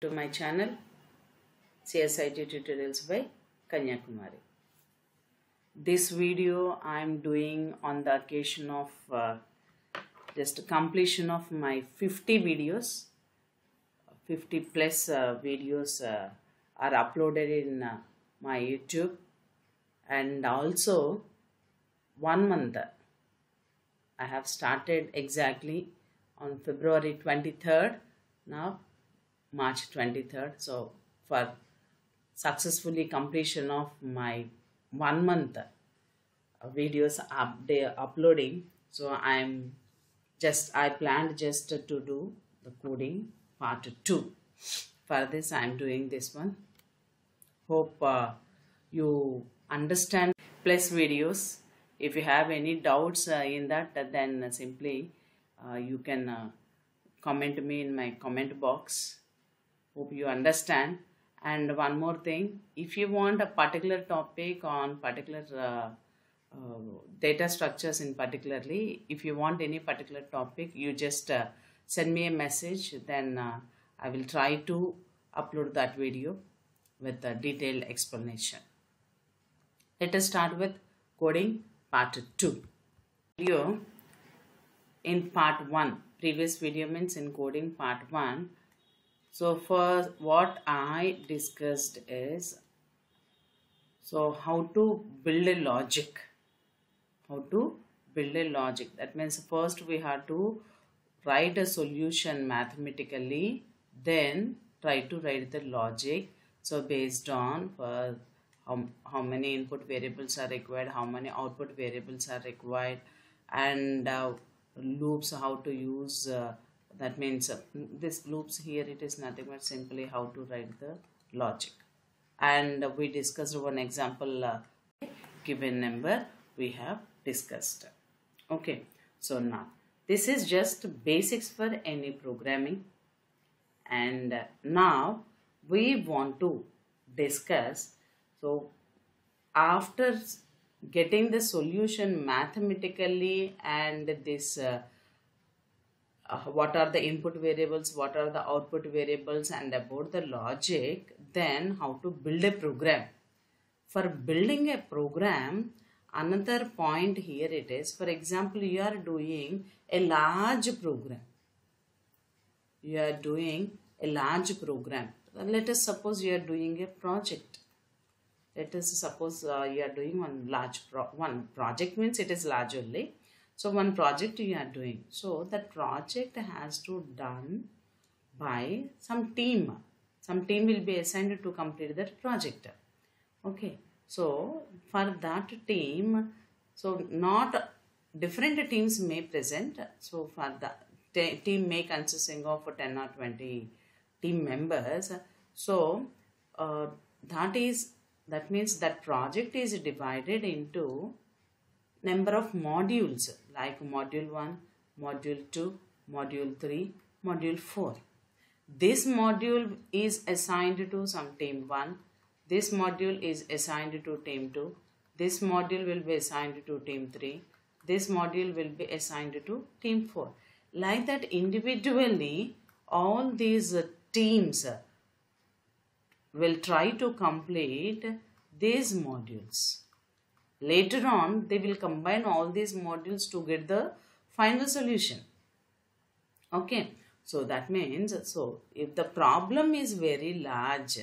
to my channel CSIT tutorials by Kanyakumari. This video I am doing on the occasion of uh, just completion of my 50 videos. 50 plus uh, videos uh, are uploaded in uh, my YouTube and also one month I have started exactly on February 23rd now March 23rd so for successfully completion of my one month videos update uploading so I'm just I planned just to do the coding part 2 for this I'm doing this one. Hope uh, you understand. Plus videos if you have any doubts uh, in that then simply uh, you can uh, comment me in my comment box hope you understand. And one more thing if you want a particular topic on particular uh, uh, data structures in particularly if you want any particular topic you just uh, send me a message then uh, i will try to upload that video with a detailed explanation. Let us start with coding part 2 video in part 1 previous video means in coding part 1 so for what i discussed is so how to build a logic. How to build a logic. That means first we have to write a solution mathematically then try to write the logic. So based on for how, how many input variables are required how many output variables are required and uh, loops how to use uh, that means uh, this loops here it is nothing but simply how to write the logic. And we discussed one example uh, given number we have discussed. Okay so now this is just basics for any programming. And uh, now we want to discuss so after getting the solution mathematically and this uh, uh, what are the input variables? What are the output variables? And about the logic then how to build a program. For building a program another point here it is for example you are doing a large program. You are doing a large program. Let us suppose you are doing a project. Let us suppose uh, you are doing one large pro one project means it is large only so one project you are doing. So that project has to done by some team. Some team will be assigned to complete that project. Okay. So for that team so not different teams may present. So for the team may consisting of 10 or 20 team members. So uh, that is that means that project is divided into number of modules like module 1 module 2 module 3 module 4 this module is assigned to some team 1 this module is assigned to team 2 this module will be assigned to team 3 this module will be assigned to team 4 like that individually all these teams will try to complete these modules. Later on, they will combine all these modules to get the final solution. Okay, so that means, so if the problem is very large,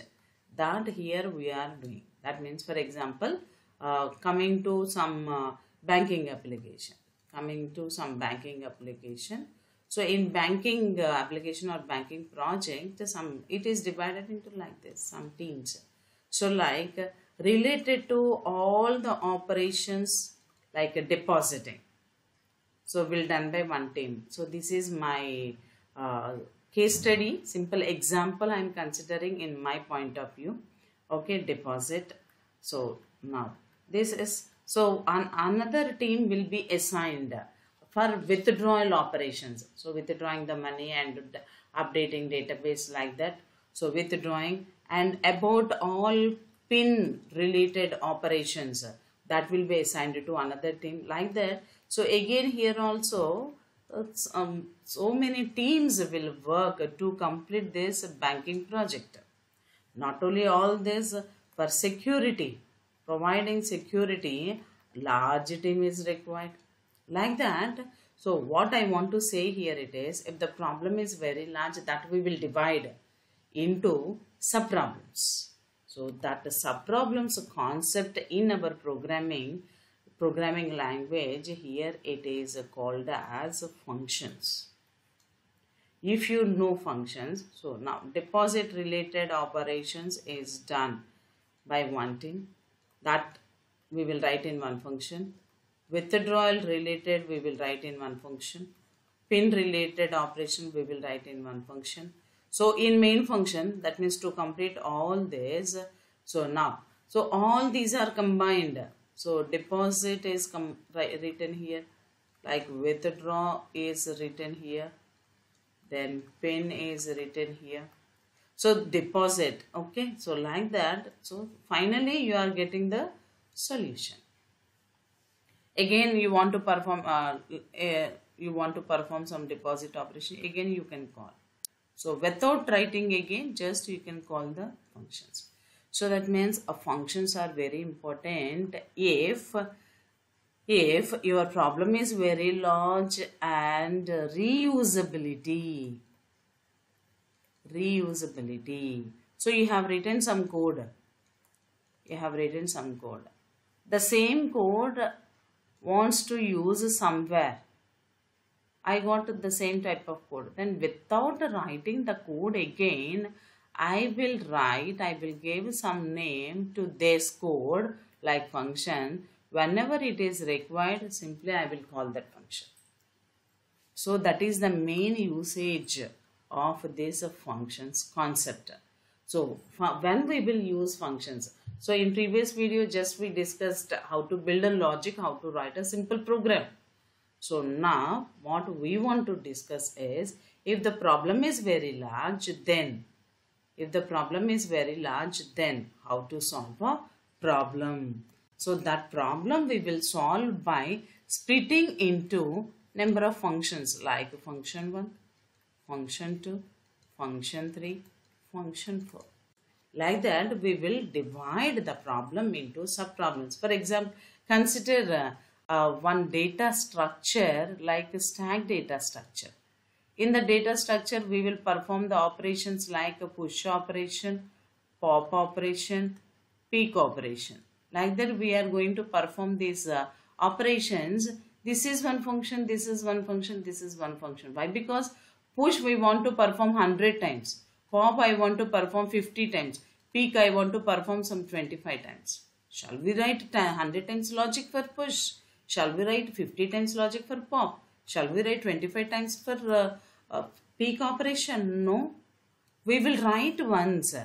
that here we are doing. That means, for example, uh, coming to some uh, banking application, coming to some banking application, so in banking uh, application or banking project, some it is divided into like this, some teams. So like related to all the operations like depositing. So will done by one team. So this is my uh, case study, simple example I am considering in my point of view. Okay, deposit. So now this is, so an, another team will be assigned for withdrawal operations. So withdrawing the money and updating database like that. So withdrawing and about all pin related operations that will be assigned to another team like that. So again here also um, so many teams will work to complete this banking project. Not only all this for security, providing security, large team is required. Like that, so what I want to say here it is, if the problem is very large, that we will divide into sub-problems. So that sub-problems concept in our programming programming language here it is called as functions. If you know functions so now deposit related operations is done by one thing. That we will write in one function. Withdrawal related we will write in one function. Pin related operation we will write in one function so in main function that means to complete all this so now so all these are combined. So deposit is written here like withdraw is written here then pin is written here. So deposit okay? So like that so finally you are getting the solution. Again you want to perform uh, uh, you want to perform some deposit operation again you can call so without writing again just you can call the functions. So that means uh, functions are very important if if your problem is very large and reusability. Reusability. So you have written some code. You have written some code. The same code wants to use somewhere I got the same type of code. Then without writing the code again I will write I will give some name to this code like function. Whenever it is required simply I will call that function. So that is the main usage of this functions concept. So when we will use functions? So in previous video just we discussed how to build a logic how to write a simple program so now what we want to discuss is if the problem is very large then if the problem is very large then how to solve a problem so that problem we will solve by splitting into number of functions like function 1, function 2, function 3, function 4. Like that we will divide the problem into subproblems. For example, consider uh, uh, one data structure like a stack data structure. In the data structure we will perform the operations like a push operation, pop operation, peek operation. Like that we are going to perform these uh, operations. This is one function this is one function this is one function. Why? Because push we want to perform 100 times. Pop i want to perform 50 times. Peek i want to perform some 25 times. Shall we write 100 times logic for push shall we write 50 times logic for pop shall we write 25 times for uh, uh, peek operation no we will write once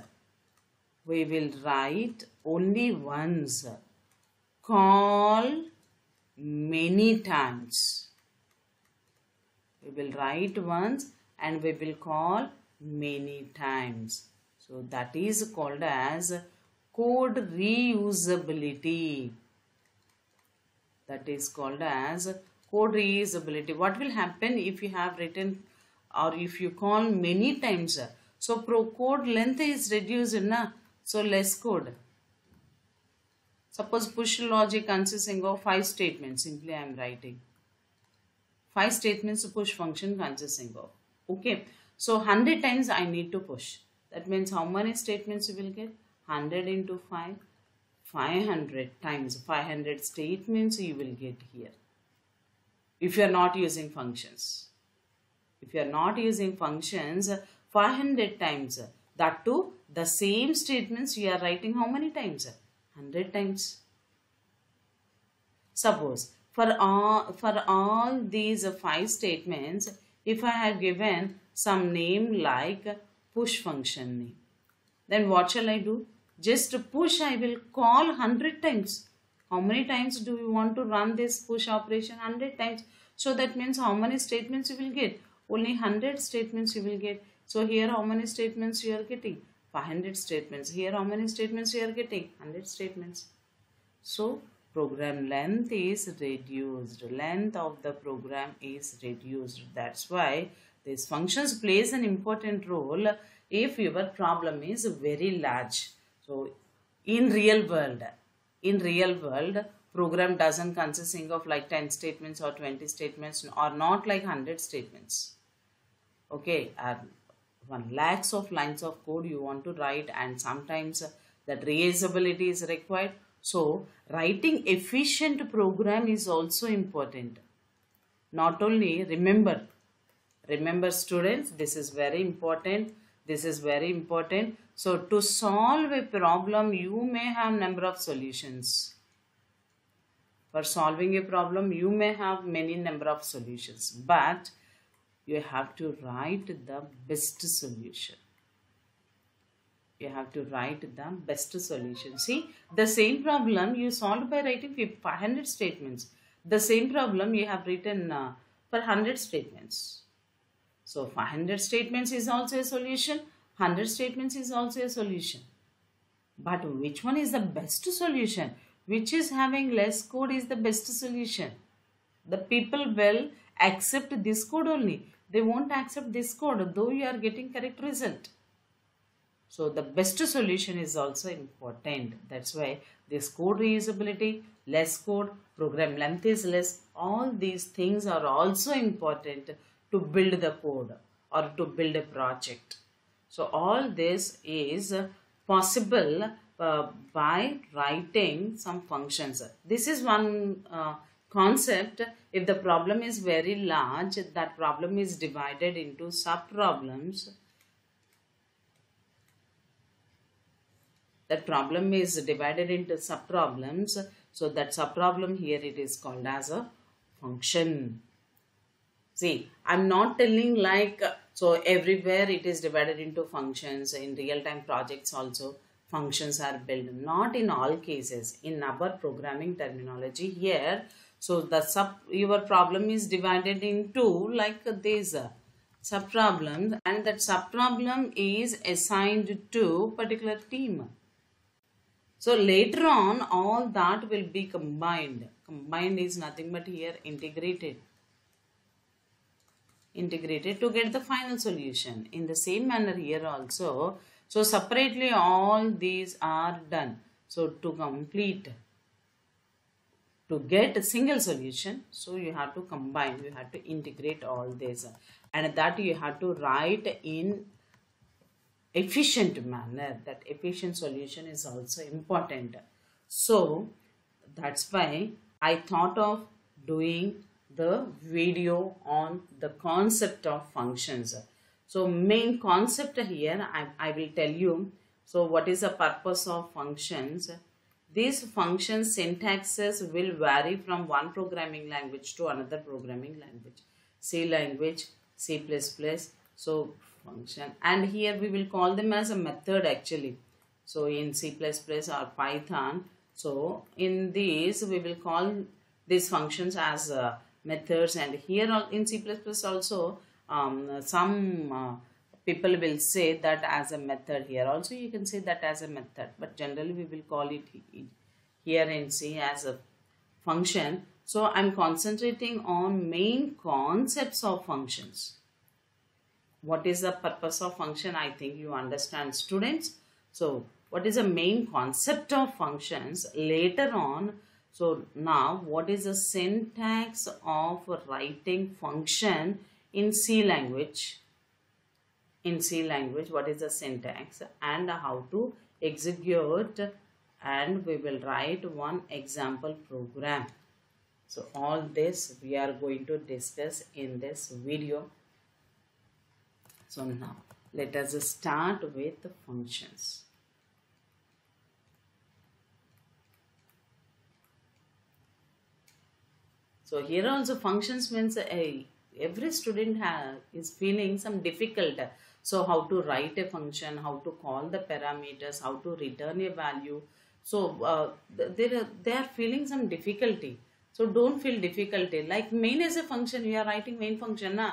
we will write only once. Call many times. We will write once and we will call many times. So that is called as code reusability. That is called as code reusability. What will happen if you have written or if you call many times? So pro code length is reduced. Na? So less code. Suppose push logic consisting of five statements. Simply I am writing. Five statements push function consisting of. Okay. So 100 times I need to push. That means how many statements you will get? 100 into 5. 500 times 500 statements you will get here. If you are not using functions. If you are not using functions, 500 times that too, the same statements you are writing how many times? 100 times. Suppose for all, for all these five statements, if I have given some name like push function name, then what shall I do? Just push I will call 100 times. How many times do you want to run this push operation? 100 times. So that means how many statements you will get? Only 100 statements you will get. So here how many statements you are getting? 500 statements. Here how many statements you are getting? 100 statements. So program length is reduced length of the program is reduced that's why these functions plays an important role if your problem is very large so in real world in real world program doesn't consisting of like 10 statements or 20 statements or not like 100 statements. Okay and one lakhs of lines of code you want to write and sometimes that reusability is required. So writing efficient program is also important. Not only remember remember students this is very important this is very important so to solve a problem you may have number of solutions. For solving a problem you may have many number of solutions. But you have to write the best solution. You have to write the best solution. See the same problem you solved by writing 500 statements. The same problem you have written uh, for 100 statements. So 500 statements is also a solution 100 statements is also a solution but which one is the best solution which is having less code is the best solution the people will accept this code only they won't accept this code though you are getting correct result so the best solution is also important. That's why this code reusability, less code, program length is less. All these things are also important to build the code or to build a project. So all this is possible uh, by writing some functions. This is one uh, concept. If the problem is very large, that problem is divided into sub-problems that problem is divided into subproblems. So that subproblem here it is called as a function. See, I'm not telling like, so everywhere it is divided into functions. In real-time projects also, functions are built. Not in all cases. In our programming terminology here, so the sub, your problem is divided into like these sub problems and that sub problem is assigned to particular team. So later on all that will be combined. Combined is nothing but here integrated. Integrated to get the final solution. In the same manner here also. So separately all these are done. So to complete to get a single solution so you have to combine you have to integrate all this and that you have to write in efficient manner that efficient solution is also important so that's why i thought of doing the video on the concept of functions. So main concept here i, I will tell you so what is the purpose of functions? These function syntaxes will vary from one programming language to another programming language. C language c++ so function. And here we will call them as a method actually. So in C++ or Python so in these we will call these functions as uh, methods and here in C++ also um, some uh, people will say that as a method here. Also you can say that as a method but generally we will call it here in C as a function. So I'm concentrating on main concepts of functions. What is the purpose of function? I think you understand students. So what is the main concept of functions? Later on so now what is the syntax of writing function in c language? In c language what is the syntax? And how to execute? And we will write one example program. So all this we are going to discuss in this video. So now let us start with the functions. So here also functions means uh, every student is feeling some difficult. So how to write a function, how to call the parameters, how to return a value. So uh, they, are, they are feeling some difficulty. So don't feel difficulty. Like main is a function, you are writing main function. Na?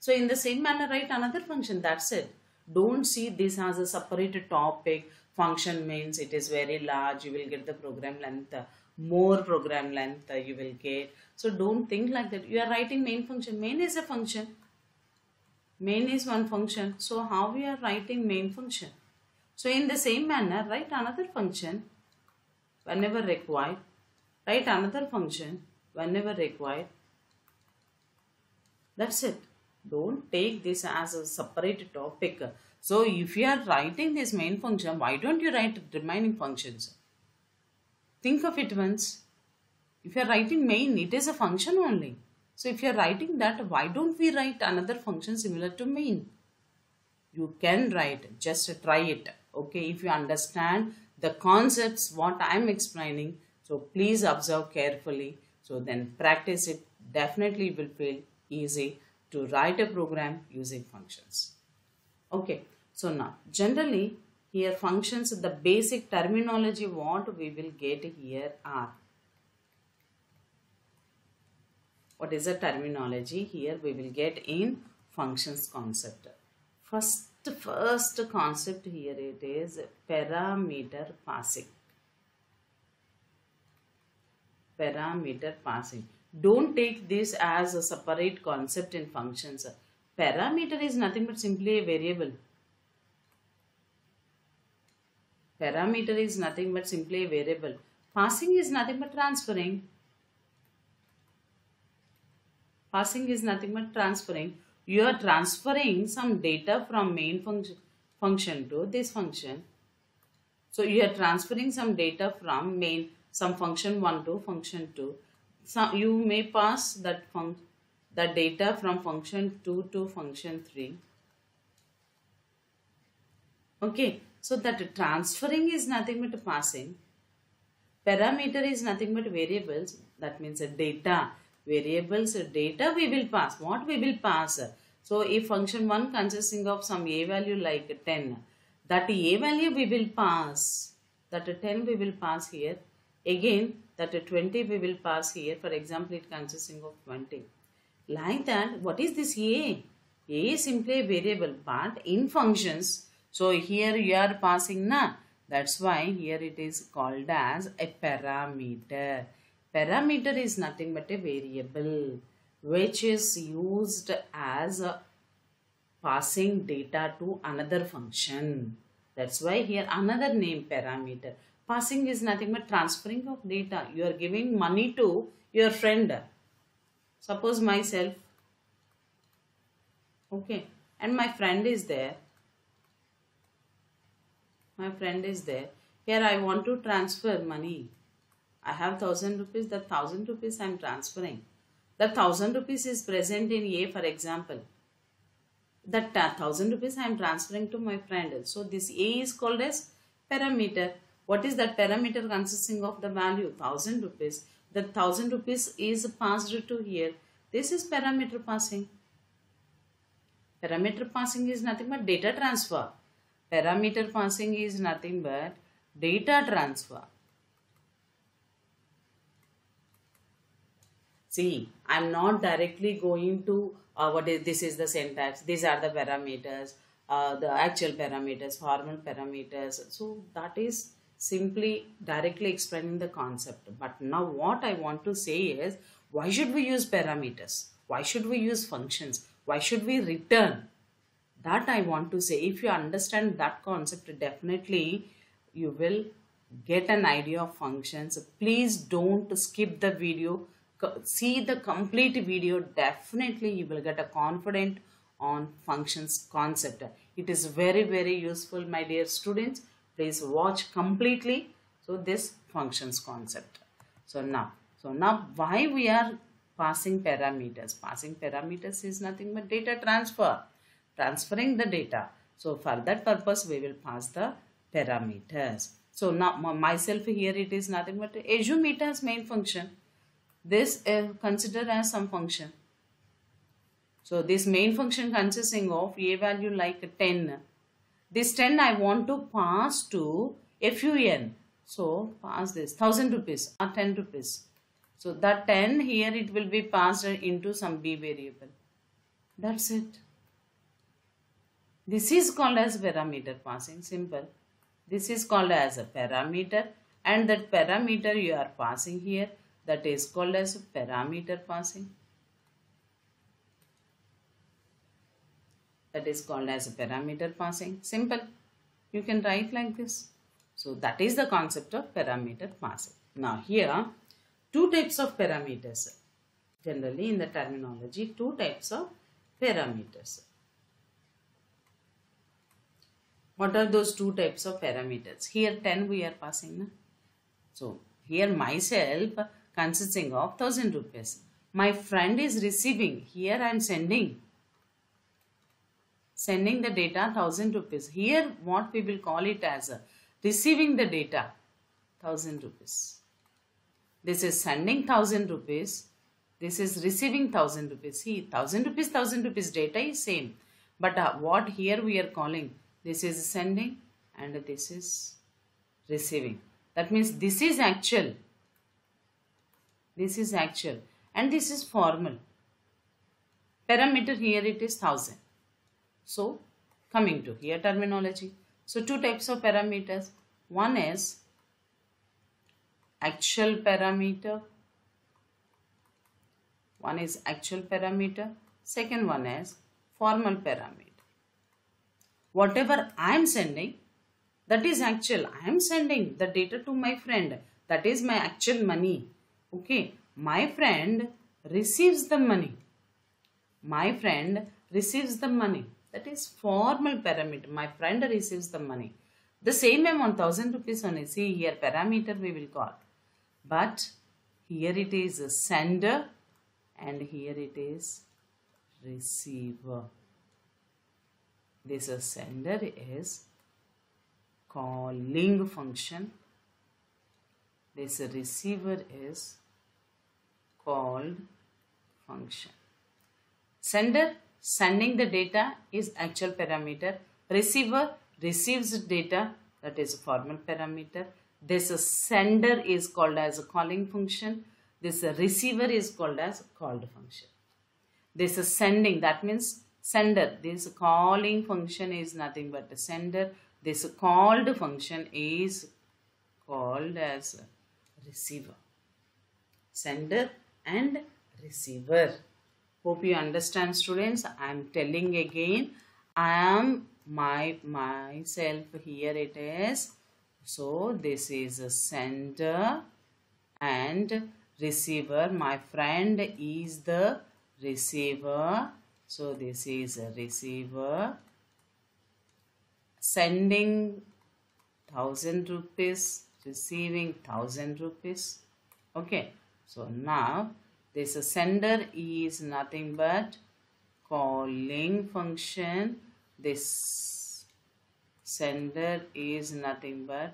So in the same manner, write another function. That's it. Don't see this as a separate topic. Function means it is very large. You will get the program length. More program length uh, you will get. So don't think like that. You are writing main function. Main is a function. Main is one function. So how we are writing main function? So in the same manner write another function whenever required. Write another function whenever required. That's it. Don't take this as a separate topic. So if you are writing this main function why don't you write remaining functions think of it once. If you are writing main it is a function only. So if you are writing that why don't we write another function similar to main? You can write just try it. Okay if you understand the concepts what i am explaining so please observe carefully. So then practice it. Definitely will feel easy to write a program using functions. Okay, so now generally here functions the basic terminology what we will get here are what is the terminology here we will get in functions concept first first concept here it is parameter passing parameter passing don't take this as a separate concept in functions. Parameter is nothing but simply a variable. Parameter is nothing but simply a variable. Passing is nothing but transferring. Passing is nothing but transferring. You are transferring some data from main function, function to this function. So you are transferring some data from main, some function 1 to function 2 so you may pass that func the data from function 2 to function 3 okay so that transferring is nothing but passing. Parameter is nothing but variables. That means a data. Variables data we will pass. What we will pass? So if function 1 consisting of some a value like 10 that a value we will pass. That 10 we will pass here. Again that a 20 we will pass here. For example it consisting of 20 like that what is this a? A is simply a variable but in functions so here you are passing na that's why here it is called as a parameter parameter is nothing but a variable which is used as passing data to another function that's why here another name parameter Passing is nothing but transferring of data. You are giving money to your friend. Suppose myself. Okay. And my friend is there. My friend is there. Here I want to transfer money. I have thousand rupees. The thousand rupees I am transferring. The thousand rupees is present in A for example. That uh, thousand rupees I am transferring to my friend. So this A is called as parameter. What is that parameter consisting of the value? 1000 rupees. The 1000 rupees is passed to here. This is parameter passing. Parameter passing is nothing but data transfer. Parameter passing is nothing but data transfer. See, I am not directly going to uh, what is this is the syntax. These are the parameters, uh, the actual parameters, formal parameters. So that is simply directly explaining the concept. But now what I want to say is, why should we use parameters? Why should we use functions? Why should we return? That I want to say. If you understand that concept, definitely you will get an idea of functions. Please don't skip the video. See the complete video. Definitely you will get a confident on functions concept. It is very, very useful, my dear students please watch completely so this functions concept so now so now why we are passing parameters passing parameters is nothing but data transfer transferring the data so for that purpose we will pass the parameters so now myself here it is nothing but assume it as main function this is considered as some function so this main function consisting of a value like 10 this 10 I want to pass to FUN. So pass this 1000 rupees or 10 rupees. So that 10 here it will be passed into some B variable. That's it. This is called as parameter passing. Simple. This is called as a parameter and that parameter you are passing here that is called as parameter passing. That is called as a parameter passing. Simple. You can write like this. So that is the concept of parameter passing. Now here two types of parameters. Generally in the terminology two types of parameters what are those two types of parameters here 10 we are passing na? so here myself consisting of 1000 rupees. My friend is receiving. Here I am sending. Sending the data 1000 rupees. Here what we will call it as a receiving the data 1000 rupees. This is sending 1000 rupees. This is receiving 1000 rupees. See 1000 rupees 1000 rupees data is same. But uh, what here we are calling this is sending and this is receiving. That means this is actual this is actual and this is formal. Parameter here it is 1000. So coming to here terminology. So two types of parameters. One is actual parameter. One is actual parameter. Second one is formal parameter. Whatever I am sending that is actual. I am sending the data to my friend. That is my actual money. Okay? My friend receives the money. My friend receives the money. That is formal parameter. My friend receives the money. The same amount 1000 rupees only. See here parameter we will call. But here it is sender and here it is receiver this a sender is calling function this receiver is called function. Sender sending the data is actual parameter. Receiver receives data that is a formal parameter. This sender is called as a calling function. This receiver is called as called function. This is sending that means sender. This calling function is nothing but a sender. This called function is called as receiver. Sender and receiver. Hope you understand students. I am telling again. I am my myself here it is. So this is a sender and receiver. My friend is the receiver. So this is a receiver. Sending thousand rupees, receiving thousand rupees. Okay. So now this sender is nothing but calling function. This sender is nothing but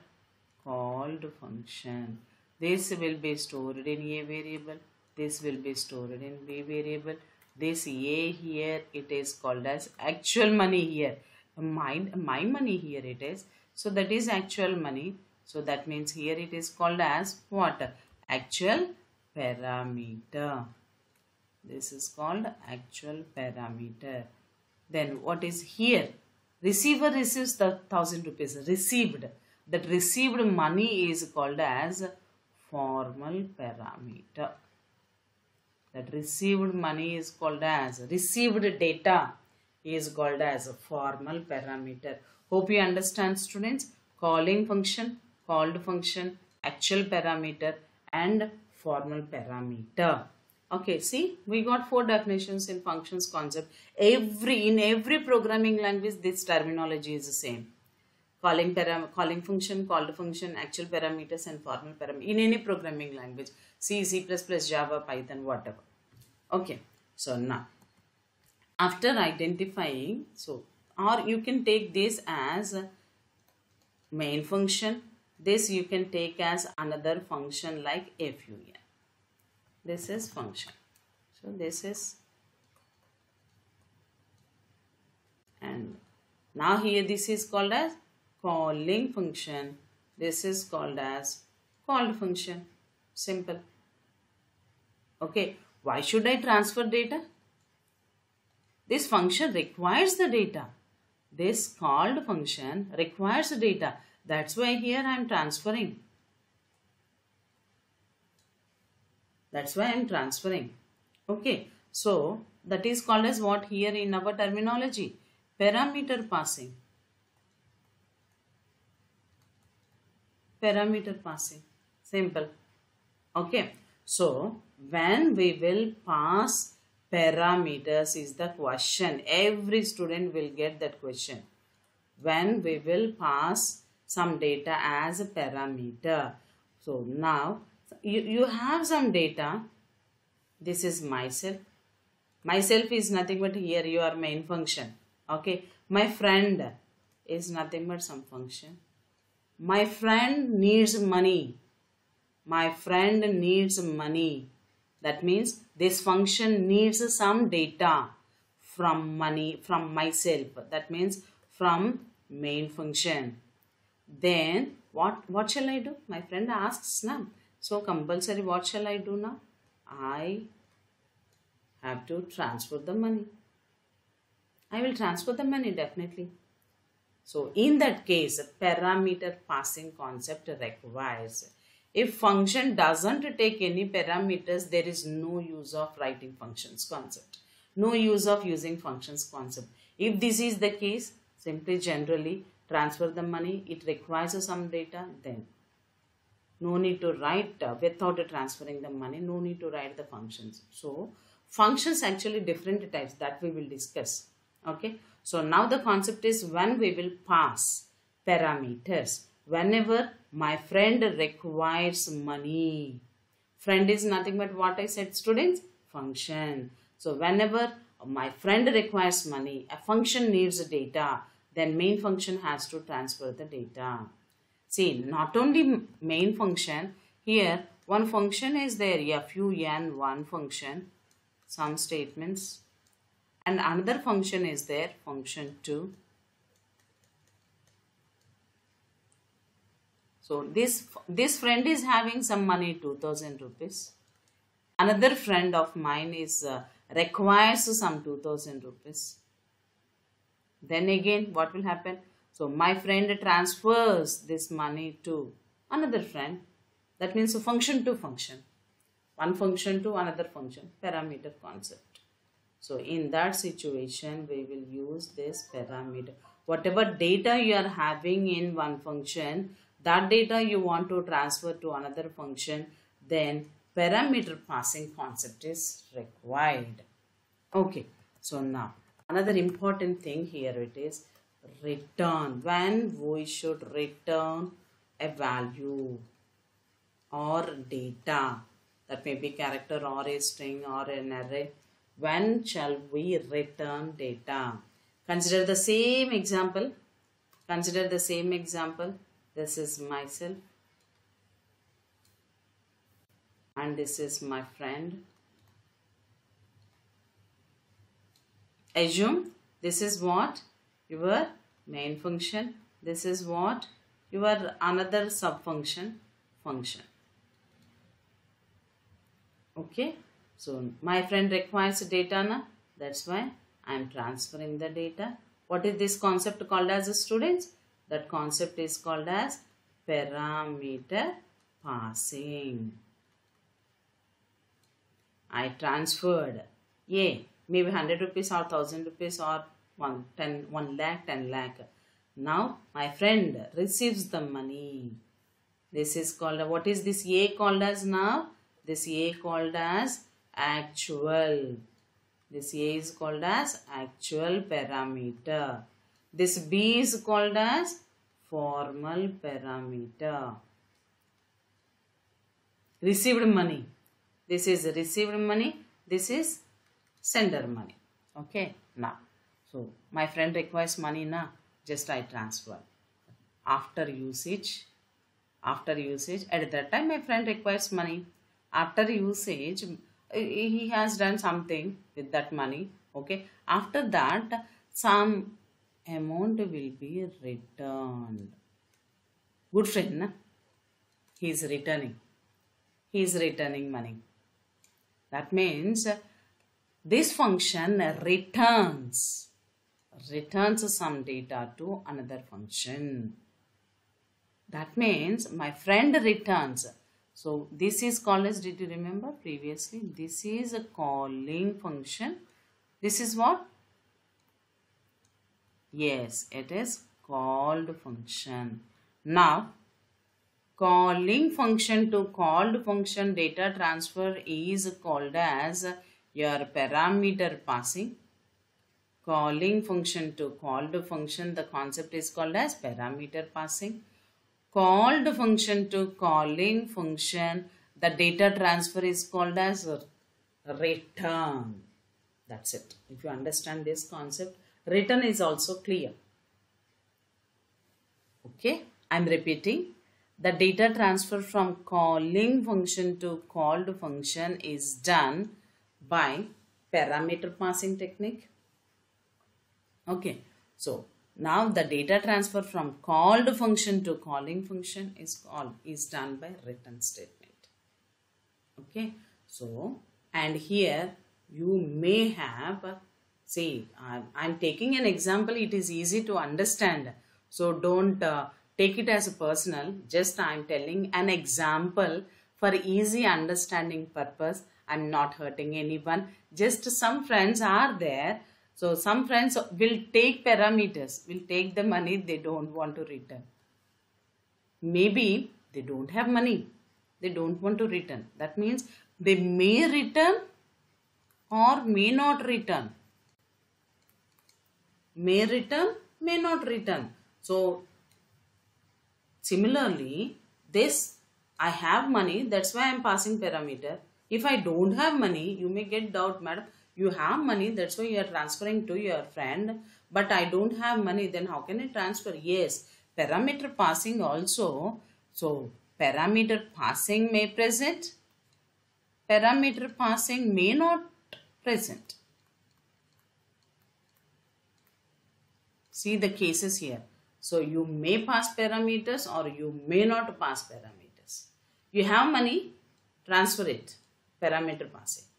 called function. This will be stored in A variable. This will be stored in B variable. This A here it is called as actual money here. My, my money here it is. So that is actual money. So that means here it is called as what? Actual parameter. This is called actual parameter. Then what is here? Receiver receives the thousand rupees. Received. That received money is called as formal parameter. That received money is called as received data is called as a formal parameter. Hope you understand students. Calling function, called function, actual parameter and formal parameter okay see we got four definitions in functions concept every in every programming language this terminology is the same calling param calling function called function actual parameters and formal parameter in any programming language c c++ java python whatever okay so now after identifying so or you can take this as main function this you can take as another function like fun. This is function. So this is and now here this is called as calling function. This is called as called function. Simple. Okay. Why should I transfer data? This function requires the data. This called function requires the data. That's why here I am transferring. That's why I'm transferring. Okay. So that is called as what here in our terminology? Parameter passing. Parameter passing. Simple. Okay. So when we will pass parameters is the question. Every student will get that question. When we will pass some data as a parameter. So now you, you have some data. This is myself. Myself is nothing but here your main function. Okay. My friend is nothing but some function. My friend needs money. My friend needs money. That means this function needs some data from money from myself. That means from main function. Then what what shall I do? My friend asks now. So compulsory what shall I do now? I have to transfer the money. I will transfer the money definitely. So in that case, a parameter passing concept requires. If function doesn't take any parameters, there is no use of writing functions concept. No use of using functions concept. If this is the case, simply generally transfer the money. It requires some data, then no need to write uh, without transferring the money. No need to write the functions. So functions actually different types that we will discuss. Okay. So now the concept is when we will pass parameters. Whenever my friend requires money. Friend is nothing but what I said students? Function. So whenever my friend requires money, a function needs data, then main function has to transfer the data. See, not only main function, here one function is there, fun, one function, some statements, and another function is there, function 2. So this, this friend is having some money, 2000 rupees. Another friend of mine is uh, requires some 2000 rupees. Then again, what will happen? So my friend transfers this money to another friend. That means a function to function. One function to another function. Parameter concept. So in that situation, we will use this parameter. Whatever data you are having in one function, that data you want to transfer to another function, then parameter passing concept is required. Okay, so now another important thing here it is return. When we should return a value or data that may be character or a string or an array. When shall we return data? Consider the same example. Consider the same example. This is myself. And this is my friend. Assume this is what? Your main function. This is what? Your another subfunction function. Okay so my friend requires data na that's why i am transferring the data what is this concept called as students that concept is called as parameter passing. I transferred A, maybe 100 rupees or 1000 rupees or 1, 10, 1 lakh, 10 lakh. Now my friend receives the money. This is called, what is this A called as now? This A called as actual. This A is called as actual parameter. This B is called as formal parameter. Received money. This is received money. This is sender money. Okay. Now, so my friend requires money now. Just I transfer. After usage, after usage, at that time my friend requires money. After usage, he has done something with that money. Okay. After that, some amount will be returned. Good friend, na? he is returning. He is returning money. That means this function returns returns some data to another function. That means my friend returns. So this is called as, did you remember previously? This is a calling function. This is what? Yes, it is called function. Now, calling function to called function data transfer is called as your parameter passing. Calling function to called function, the concept is called as parameter passing. Called function to calling function, the data transfer is called as return. That's it. If you understand this concept, return is also clear. Okay, I'm repeating. The data transfer from calling function to called function is done by parameter passing technique. Okay, so now the data transfer from called function to calling function is called is done by return statement. Okay, so and here you may have see I'm, taking an example. It is easy to understand. So don't uh, take it as a personal. Just i'm telling an example for easy understanding purpose. I'm not hurting anyone. Just some friends are there so some friends will take parameters will take the money they don't want to return maybe they don't have money they don't want to return that means they may return or may not return may return may not return so similarly, this I have money, that's why I'm passing parameter. If I don't have money, you may get doubt, madam. You have money, that's why you are transferring to your friend. But I don't have money, then how can I transfer? Yes, parameter passing also. So, parameter passing may present, parameter passing may not present. See the cases here. So you may pass parameters or you may not pass parameters. You have money, transfer it, parameter passing.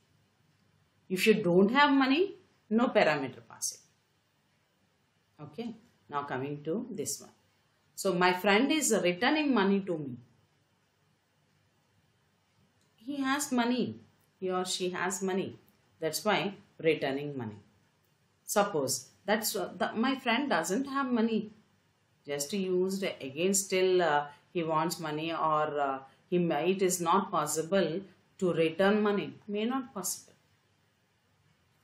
If you don't have money, no parameter passing. Okay, now coming to this one. So my friend is returning money to me. He has money, he or she has money. That's why returning money. Suppose that's the, my friend doesn't have money just used again still uh, he wants money or uh, he may, it is not possible to return money may not possible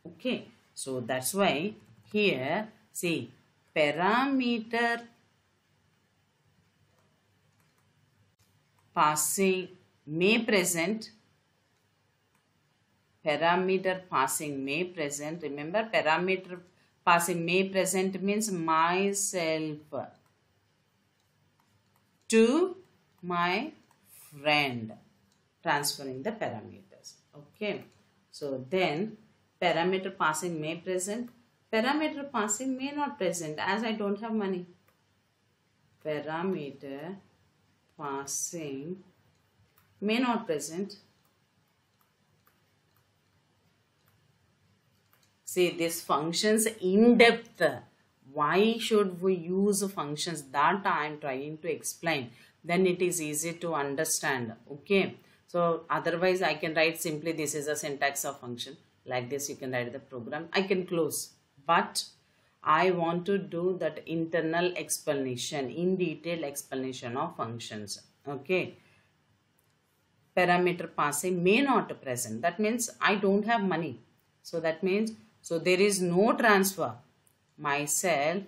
okay. So that's why here see parameter passing may present parameter passing may present. Remember parameter passing may present means myself to my friend. Transferring the parameters. Okay. So then parameter passing may present. Parameter passing may not present as I don't have money. Parameter passing may not present. See this functions in depth. Why should we use functions? That I am trying to explain. Then it is easy to understand. Okay. So otherwise I can write simply this is a syntax of function like this you can write the program I can close but I want to do that internal explanation in detail explanation of functions okay parameter passing may not present that means I don't have money so that means so there is no transfer myself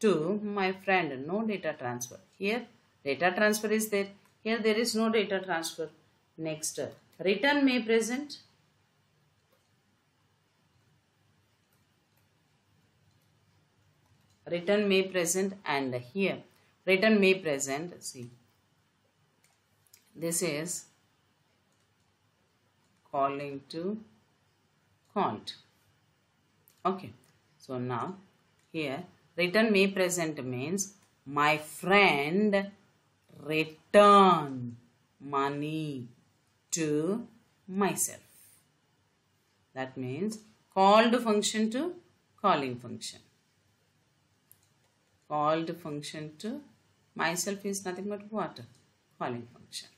to my friend. No data transfer. Here data transfer is there. Here there is no data transfer. Next return may present. Return may present and here return may present. See this is calling to called. Okay. So now here return may present means my friend return money to myself. That means called function to calling function. Called function to myself is nothing but what? Calling function.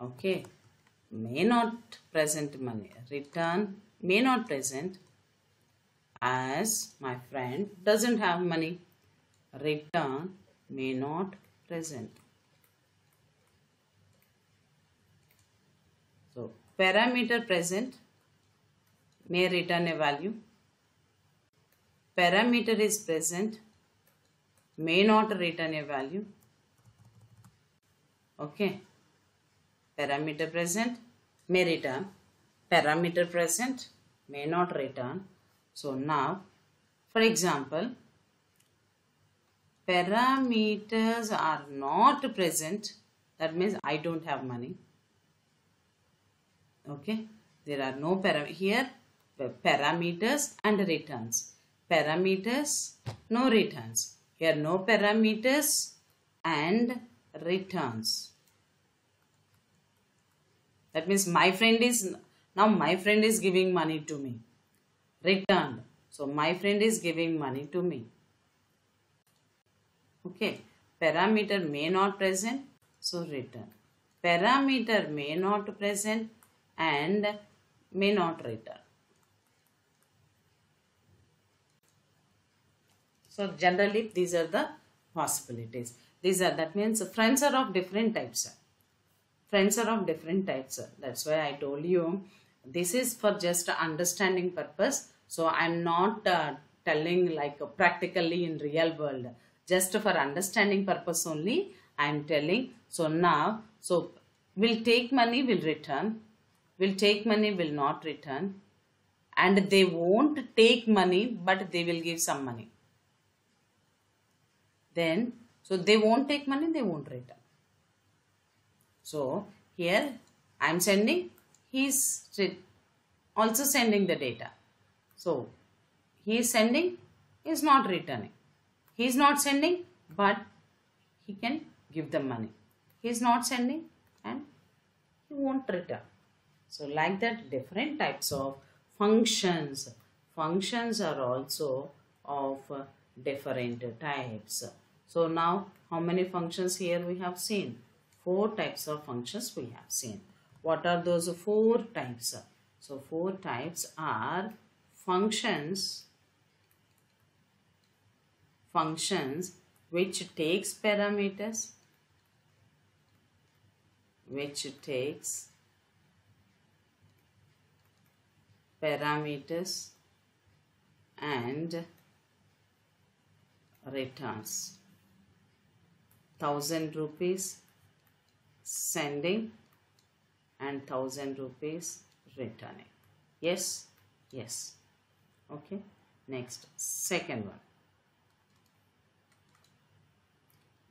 Okay. May not present money. Return may not present as my friend doesn't have money. Return may not present. So parameter present may return a value. Parameter is present may not return a value. Okay. Parameter present may return. Parameter present may not return. So now, for example, parameters are not present. That means I don't have money. Okay. There are no here parameters and returns. Parameters, no returns. Here no parameters and returns. That means my friend is, now my friend is giving money to me. Returned. So my friend is giving money to me. Okay. Parameter may not present. So return. Parameter may not present and may not return. So generally these are the possibilities. These are that means friends are of different types. Friends are of different types. That's why I told you this is for just understanding purpose. So I'm not uh, telling like practically in real world. Just for understanding purpose only I'm telling. So now, so will take money, will return. Will take money, will not return. And they won't take money, but they will give some money. Then so they won't take money they won't return. So here I am sending he's also sending the data. So he is sending he is not returning. He is not sending but he can give them money. He is not sending and he won't return so like that different types of functions functions are also of different types so now how many functions here we have seen? Four types of functions we have seen. What are those four types? So four types are functions functions which takes parameters which takes parameters and returns. thousand rupees sending and thousand rupees returning. Yes? Yes. Okay. Next second one.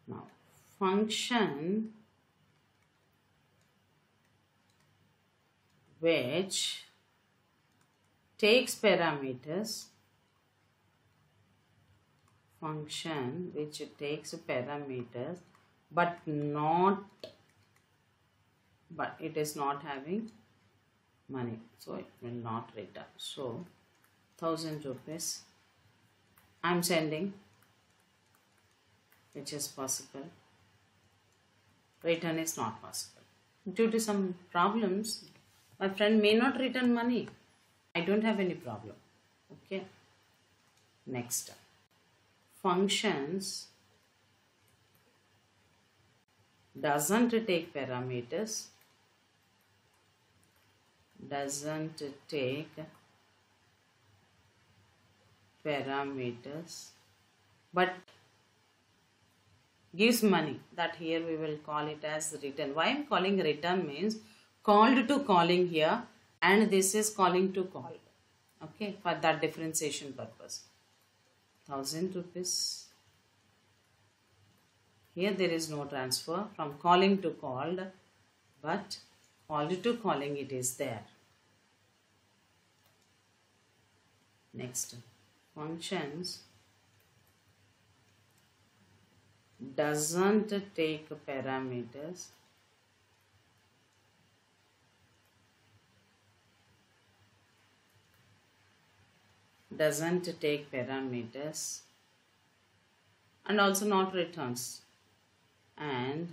Now function which takes parameters function which takes parameters but not but it is not having money so it will not return. So thousand rupees I'm sending which is possible. Return is not possible. Due to some problems my friend may not return money I don't have any problem. Okay? Next. Functions doesn't take parameters doesn't take parameters but gives money. That here we will call it as return. Why i'm calling return means called to calling here and this is calling to call. Okay for that differentiation purpose. Thousand rupees. Here there is no transfer from calling to called but called to calling it is there. Next. Functions. Doesn't take parameters doesn't take parameters and also not returns and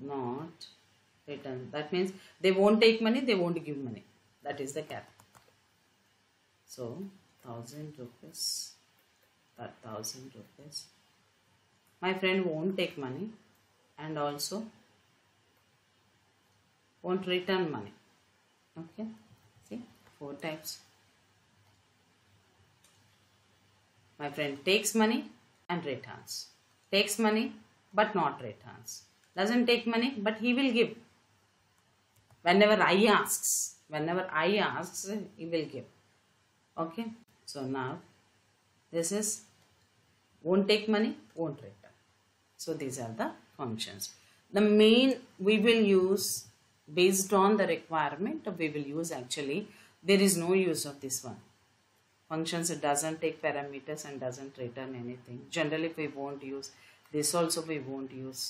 not return. That means they won't take money, they won't give money. That is the cap. So, thousand rupees, that thousand rupees. My friend won't take money and also won't return money. Okay, see, four types. My friend takes money and returns. Takes money but not returns. Doesn't take money but he will give. Whenever I asks, whenever I asks, he will give. Okay, so now this is won't take money, won't return. So these are the functions. The main we will use based on the requirement we will use actually there is no use of this one functions it doesn't take parameters and doesn't return anything. Generally we won't use this also we won't use.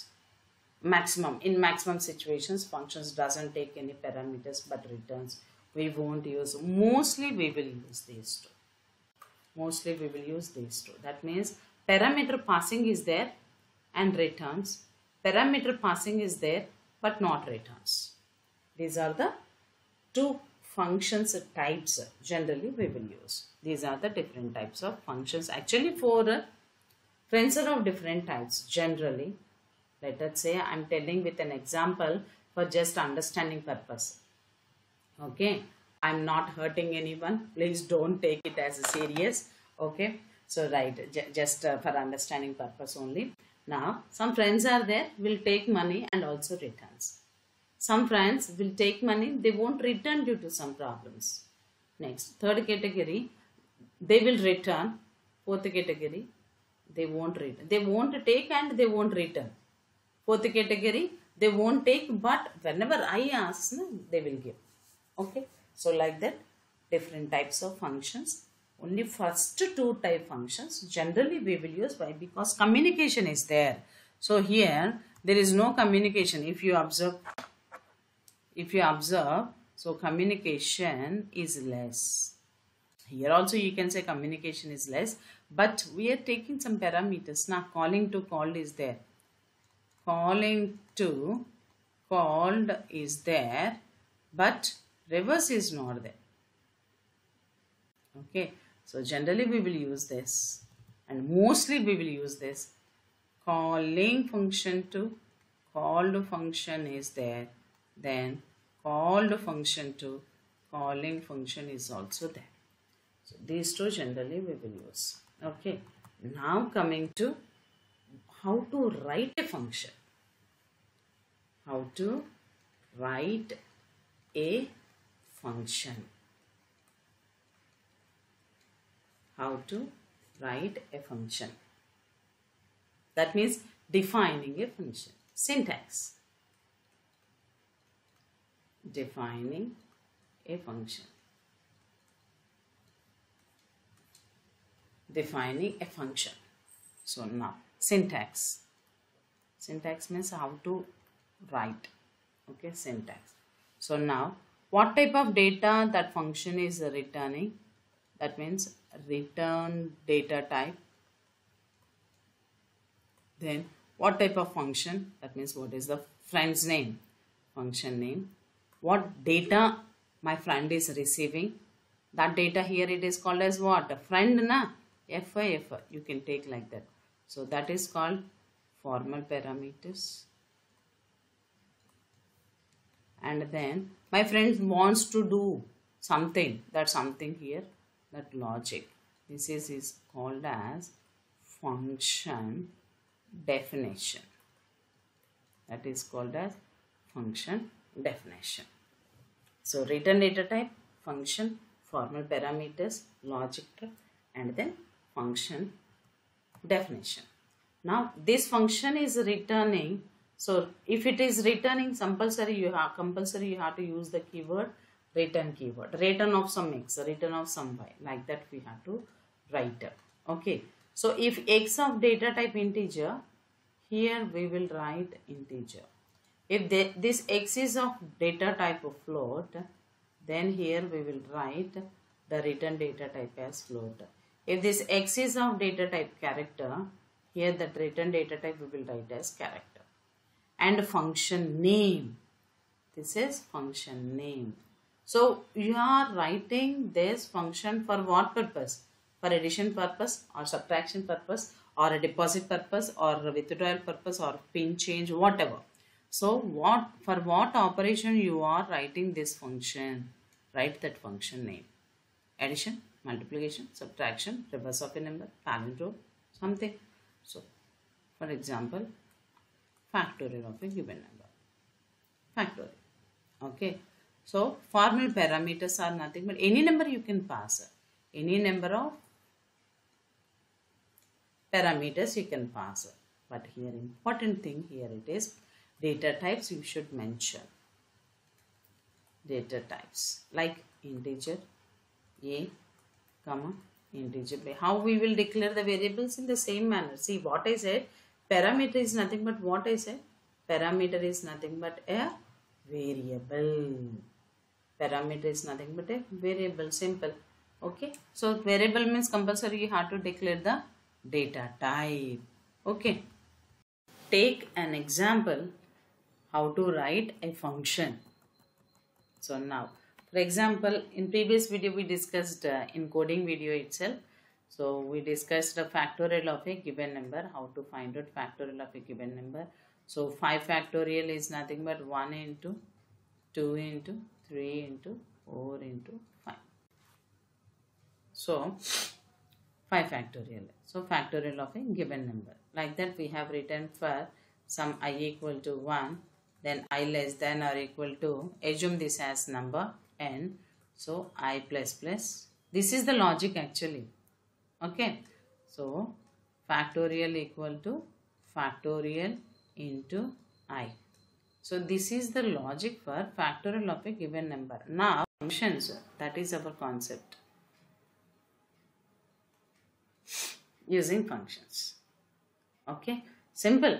Maximum in maximum situations functions doesn't take any parameters but returns. We won't use mostly we will use these two. Mostly we will use these two. That means parameter passing is there and returns. Parameter passing is there but not returns. These are the two functions types generally we will use. These are the different types of functions. Actually for uh, friends are of different types generally. Let us say I am telling with an example for just understanding purpose. Okay. I am not hurting anyone. Please don't take it as serious. Okay. So right, just uh, for understanding purpose only. Now, some friends are there, will take money and also returns. Some friends will take money, they won't return due to some problems. Next, third category, they will return. Fourth category, they won't return. They won't take and they won't return. Fourth category, they won't take but whenever I ask, they will give. Okay, so like that, different types of functions. Only first two type functions generally we will use. Why? Because communication is there. So here, there is no communication. If you observe if you observe so communication is less. Here also you can say communication is less but we are taking some parameters. Now calling to called is there. Calling to called is there but reverse is not there. Okay so generally we will use this and mostly we will use this. Calling function to called function is there then called function to calling function is also there. So these two generally we will use. Okay. Now coming to how to write a function. How to write a function. How to write a function. That means defining a function. Syntax defining a function. Defining a function. So now syntax. Syntax means how to write. Okay, syntax. So now what type of data that function is returning? That means return data type. Then what type of function? That means what is the friend's name? Function name what data my friend is receiving. That data here it is called as what? Friend na? FIF. You can take like that. So that is called formal parameters. And then my friend wants to do something. That something here. That logic. This is, is called as function definition. That is called as function definition. So return data type, function, formal parameters, logic and then function definition. Now this function is returning. So if it is returning compulsory, you have compulsory you have to use the keyword return keyword. Return of some x, return of some y. Like that we have to write. Okay. So if x of data type integer, here we will write integer. If this x is of data type of float, then here we will write the return data type as float. If this x is of data type character, here the return data type we will write as character. And function name. This is function name. So you are writing this function for what purpose? For addition purpose or subtraction purpose or a deposit purpose or withdrawal purpose or pin change whatever so what for what operation you are writing this function? Write that function name. Addition multiplication subtraction reverse of a number palindrome something. So for example factorial of a given number. Factorial. Okay. So formal parameters are nothing but any number you can pass. Any number of parameters you can pass. But here important thing here it is data types you should mention. Data types like integer a comma integer b. How we will declare the variables in the same manner? See what i said parameter is nothing but what i said. Parameter is nothing but a variable. Parameter is nothing but a variable. Simple. Okay? So variable means compulsory. You have to declare the data type. Okay? Take an example how to write a function. So now for example in previous video we discussed uh, in coding video itself. So we discussed the factorial of a given number how to find out factorial of a given number. So 5 factorial is nothing but 1 into 2 into 3 into 4 into 5 so 5 factorial. So factorial of a given number. Like that we have written for some i equal to 1 then i less than or equal to assume this as number n. So i plus plus this is the logic actually. Okay. So factorial equal to factorial into i. So this is the logic for factorial of a given number. Now functions that is our concept. Using functions. Okay. Simple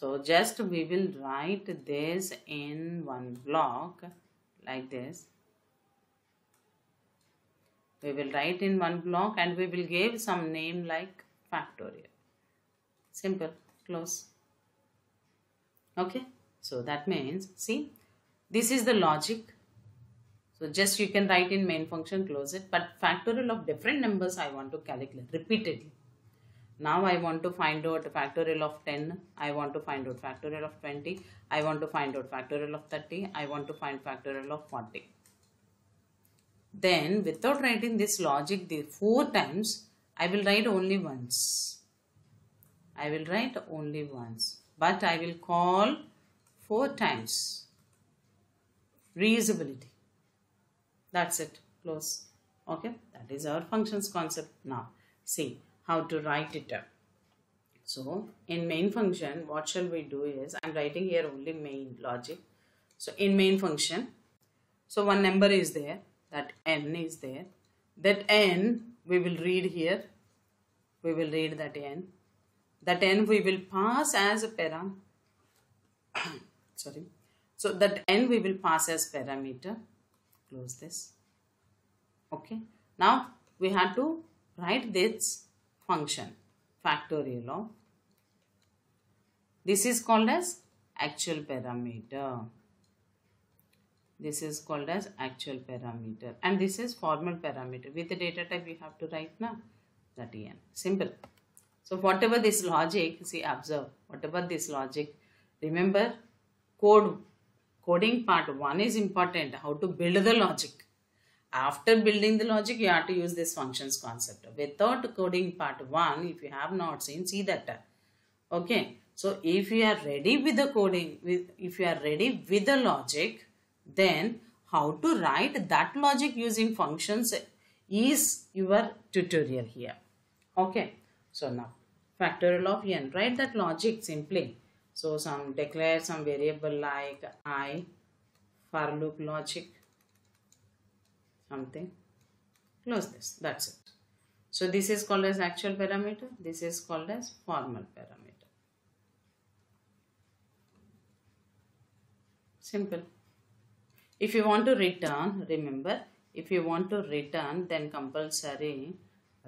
so just we will write this in one block like this. We will write in one block and we will give some name like factorial. Simple close. Okay? So that means see this is the logic. So just you can write in main function close it. But factorial of different numbers I want to calculate repeatedly now I want to find out factorial of 10 I want to find out factorial of 20 I want to find out factorial of 30 I want to find factorial of 40 then without writing this logic the four times I will write only once. I will write only once. But I will call four times. Reusability. That's it. Close. Okay? That is our functions concept. Now see how to write it up. So in main function what shall we do is i'm writing here only main logic. So in main function so one number is there that n is there. That n we will read here. We will read that n. That n we will pass as a param sorry. So that n we will pass as parameter. Close this. Okay. Now we have to write this function factorial of. This is called as actual parameter. This is called as actual parameter. And this is formal parameter. With the data type we have to write now that en simple. So whatever this logic see observe. Whatever this logic remember code coding part one is important. How to build the logic after building the logic you have to use this functions concept. Without coding part one if you have not seen see that. Okay. So if you are ready with the coding with if you are ready with the logic then how to write that logic using functions is your tutorial here. Okay. So now factorial of n. Write that logic simply. So some declare some variable like i for loop logic something. Close this that's it. So this is called as actual parameter this is called as formal parameter. Simple. If you want to return remember if you want to return then compulsory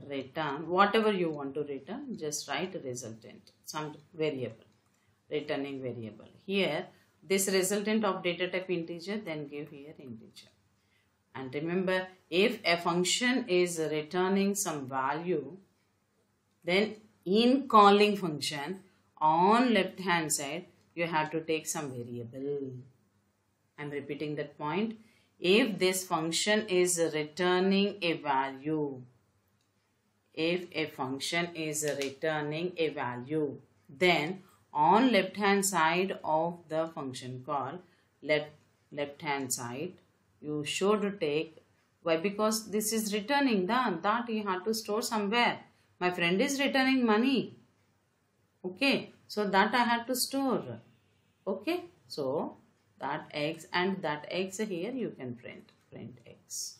return. Whatever you want to return just write resultant some variable returning variable. Here this resultant of data type integer then give here integer and remember if a function is returning some value then in calling function on left hand side you have to take some variable. I'm repeating that point. If this function is returning a value if a function is returning a value then on left hand side of the function call left left hand side you should take. Why? Because this is returning that that you have to store somewhere. My friend is returning money. Okay? So that i have to store. Okay? So that x and that x here you can print. Print x.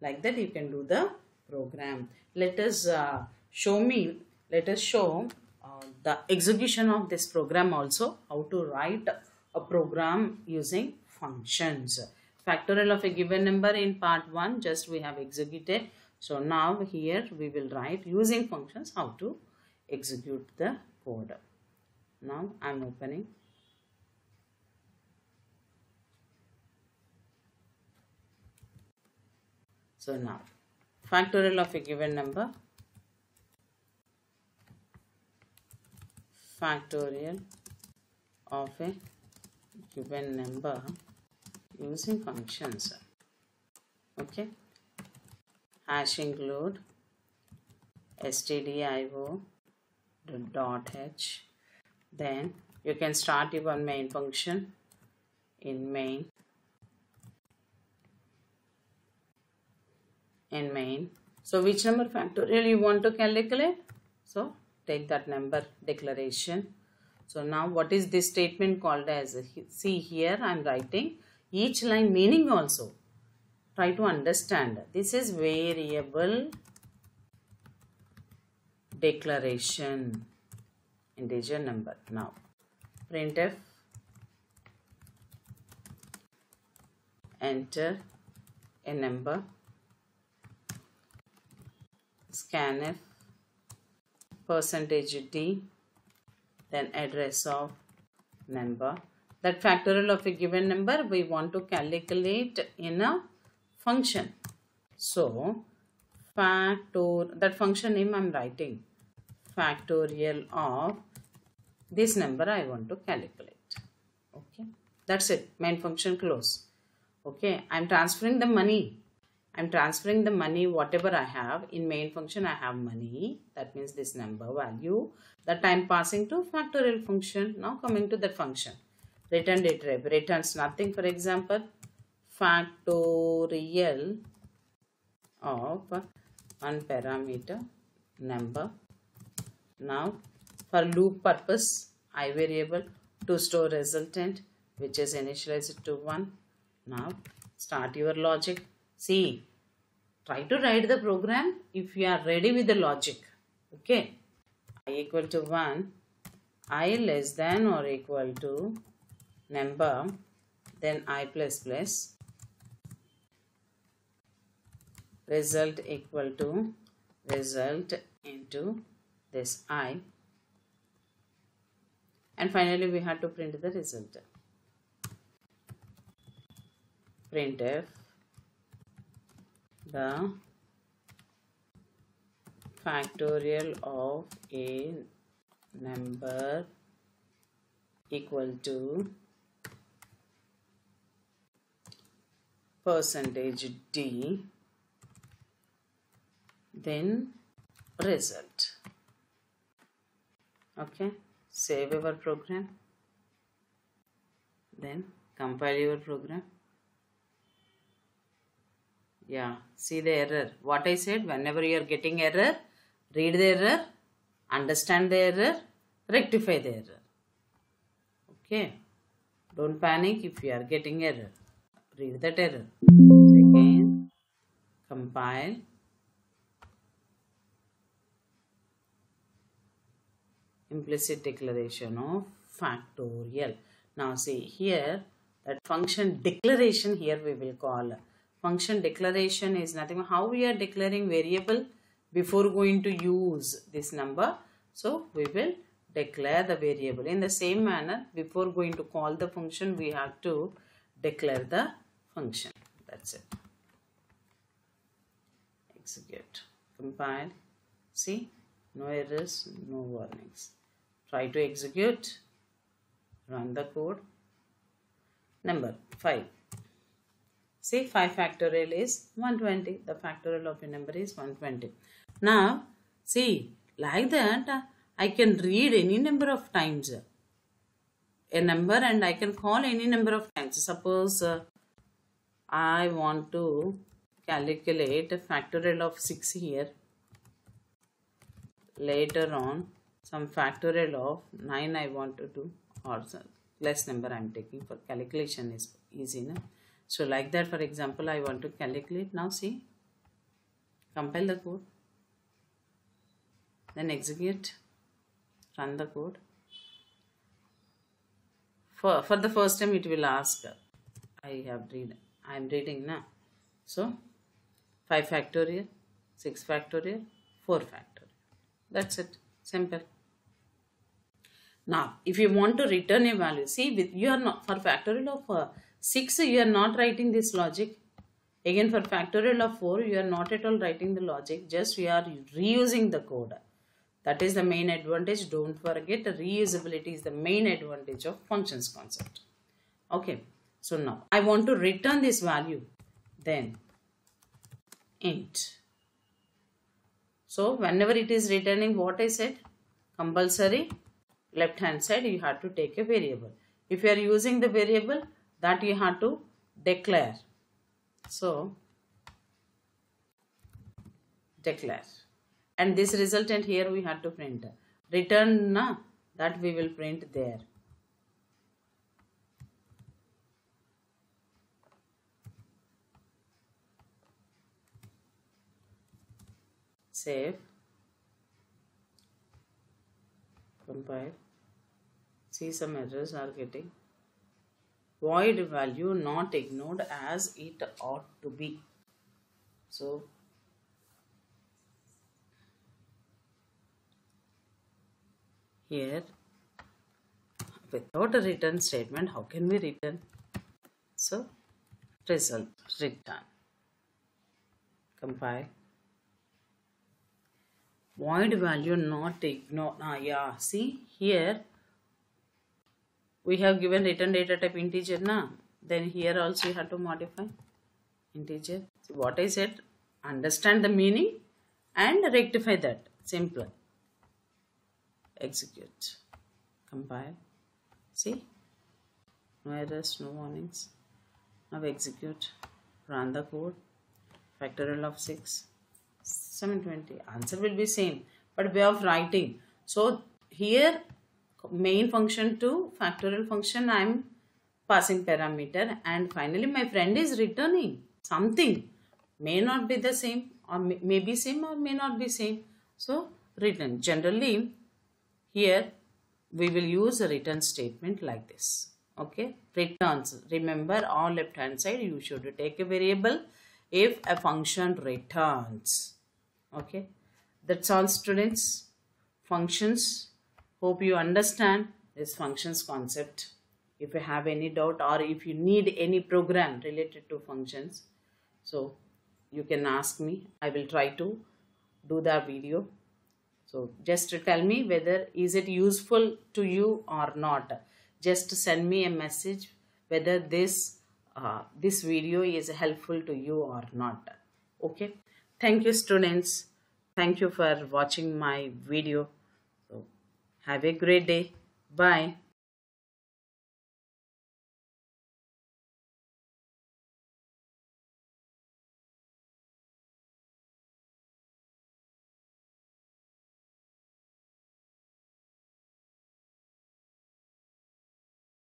Like that you can do the program. Let us uh, show me. Let us show uh, the execution of this program also. How to write a program using functions factorial of a given number in part 1 just we have executed. So now here we will write using functions how to execute the code now i'm opening. So now factorial of a given number factorial of a given number using functions okay hash include stdio dot h then you can start your main function in main in main. So which number factorial you want to calculate? So take that number declaration. So now what is this statement called as? See here I am writing each line meaning also. Try to understand. This is variable declaration integer number. Now printf enter a number scanf percentage d then address of number that factorial of a given number we want to calculate in a function. So factor that function name i'm writing factorial of this number i want to calculate. Okay? That's it. Main function close. Okay? I'm transferring the money. I'm transferring the money whatever I have. In main function I have money. That means this number value. That I'm passing to factorial function. Now coming to the function return it returns nothing. For example factorial of one parameter number. Now for loop purpose i variable to store resultant which is initialized to 1 now start your logic. See try to write the program if you are ready with the logic. Okay. I equal to 1 i less than or equal to number then i plus plus. Result equal to result into this i. And finally we have to print the result. Print printf the factorial of a number equal to percentage d. Then result. Okay save our program. Then compile your program. Yeah see the error. What i said whenever you are getting error read the error understand the error rectify the error. Okay don't panic if you are getting error read that error again compile. Implicit declaration of factorial. Now see here that function declaration here we will call. Function declaration is nothing. How we are declaring variable before going to use this number? So we will declare the variable. In the same manner before going to call the function we have to declare the function. That's it. Execute. Compile. See? No errors no warnings. Try to execute. Run the code. Number 5 See 5 factorial is 120 the factorial of a number is 120 now see like that I can read any number of times. A number and I can call any number of times. Suppose uh, I want to calculate a factorial of 6 here. Later on some factorial of 9 I want to do. Or less number I'm taking for calculation is easy enough. So like that for example I want to calculate. Now see compile the code then execute run the code. For, for the first time it will ask I have read I am reading now so 5 factorial 6 factorial 4 factorial that's it simple now, if you want to return a value, see, with you are not for factorial of uh, 6, you are not writing this logic. Again, for factorial of 4, you are not at all writing the logic, just we are reusing the code. That is the main advantage. Don't forget, reusability is the main advantage of functions concept. Okay, so now I want to return this value. Then, int. So, whenever it is returning what I said, compulsory left hand side you have to take a variable. If you are using the variable that you have to declare. So declare and this resultant here we have to print return na that we will print there. Save compile. See some errors are getting. Void value not ignored as it ought to be. So here without a return statement how can we return? So result return. Compile void value not ignore ah yeah see here we have given return data type integer na? Then here also you have to modify integer. So what i said understand the meaning and rectify that. Simple. Execute. Compile. See? No errors no warnings. Now execute. Run the code. Factorial of 6 720 answer will be same but way of writing. So here main function to factorial function I am passing parameter and finally my friend is returning something. May not be the same or may be same or may not be same. So return. Generally here we will use a return statement like this. Okay? Returns. Remember on left hand side you should take a variable. If a function returns okay? That's all students. Functions. Hope you understand this functions concept. If you have any doubt or if you need any program related to functions so you can ask me. I will try to do the video. So just tell me whether is it useful to you or not? Just send me a message whether this uh, this video is helpful to you or not. Okay Thank you students. Thank you for watching my video. So have a great day. Bye.